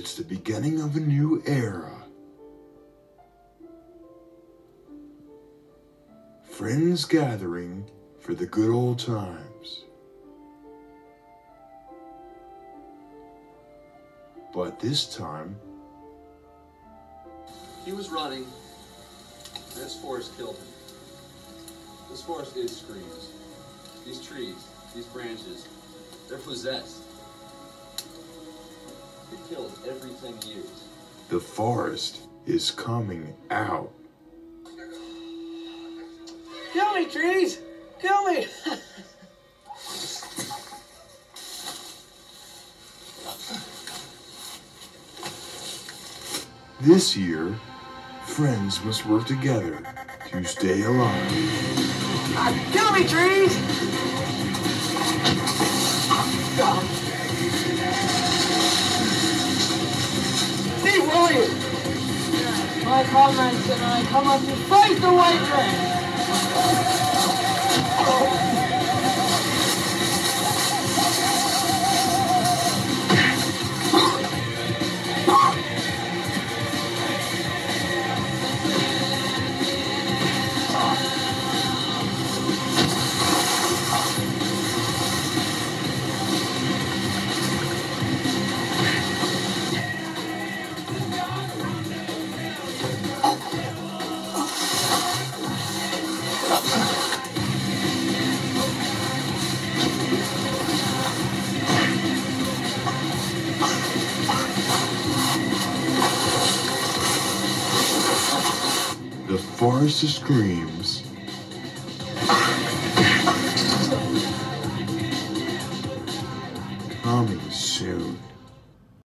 It's the beginning of a new era. Friends gathering for the good old times. But this time, He was running. This forest killed him. This forest is screams. These trees, these branches, they're possessed. They killed every 10 years. the forest is coming out. Kill me, trees! Kill me! This year, friends must work together to stay alive. Ah, kill me, trees! My I come up to fight the white man. The forest screams. Coming soon.